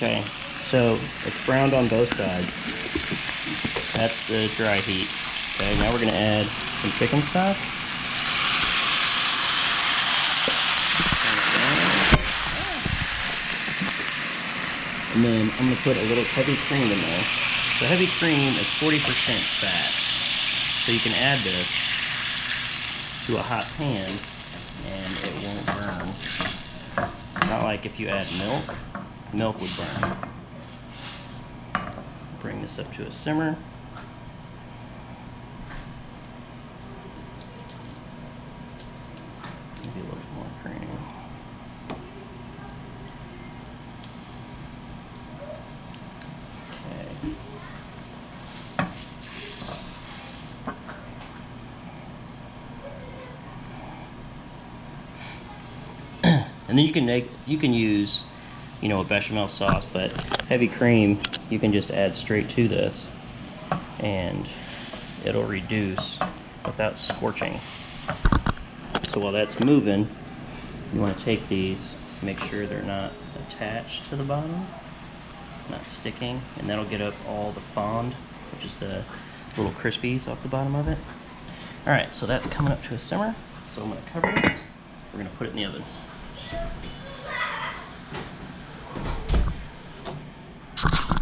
Okay, so it's browned on both sides. That's the dry heat. Okay, now we're gonna add some chicken stock. And then I'm gonna put a little heavy cream in there. So heavy cream is 40% fat. So you can add this to a hot pan and it won't burn. It's not like if you add milk, milk would burn. Bring this up to a simmer. Maybe a little more cream. Okay. and then you can make you can use you know a bechamel sauce but heavy cream you can just add straight to this and it'll reduce without scorching. So while that's moving you want to take these make sure they're not attached to the bottom not sticking and that'll get up all the fond which is the little crispies off the bottom of it. All right so that's coming up to a simmer so i'm going to cover this. We're going to put it in the oven Thank you.